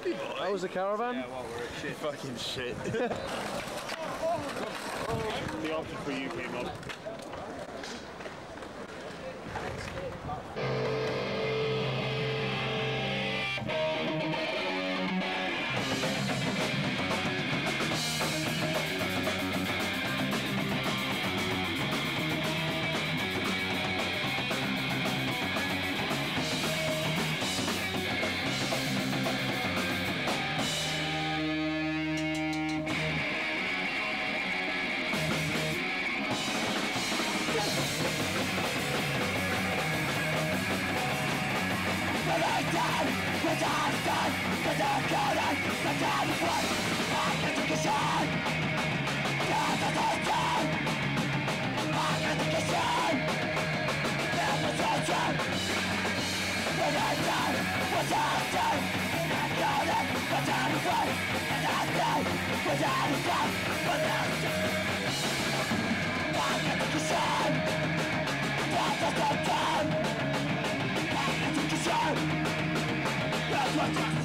baby boy. That was a caravan? Yeah, well, we're shit. Fucking shit. The option for you came up. Without a doubt, without a doubt, without a doubt Fuck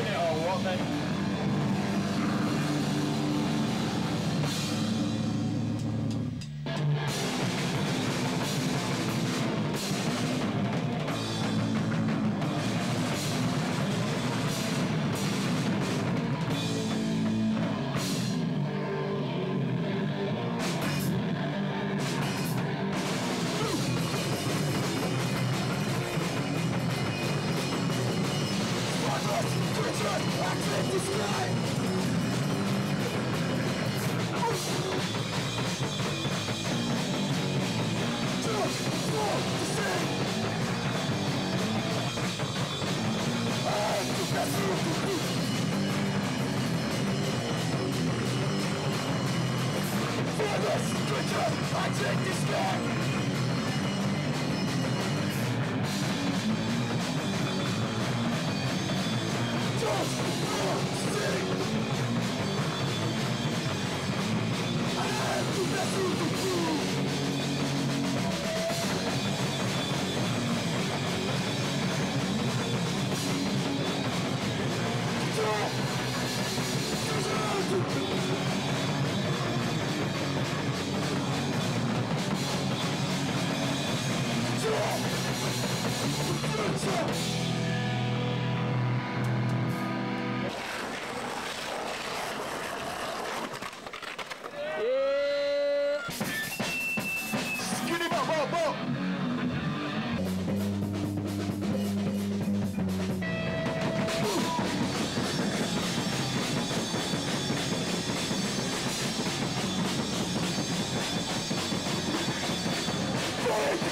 It or what then?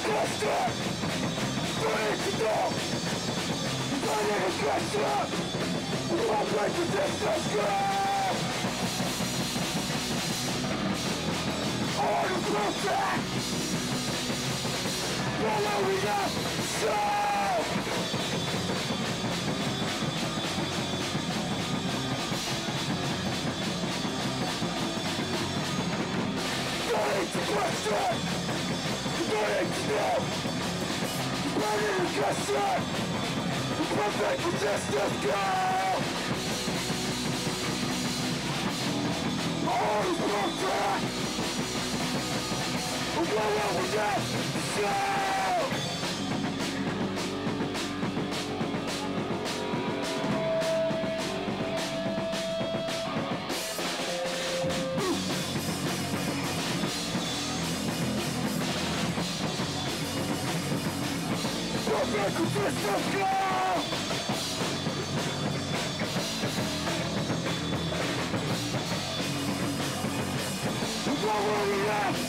Krishna! Krishna! My name is Krishna! We won't break the distance, girl! I want to prove! are loading up! Stop! Going to question! Patriot! Burning aggression! Perfect justice girl! Always perfect! What will we get? Yeah! Francisco, Francisco! What will we left?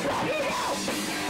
Here we go!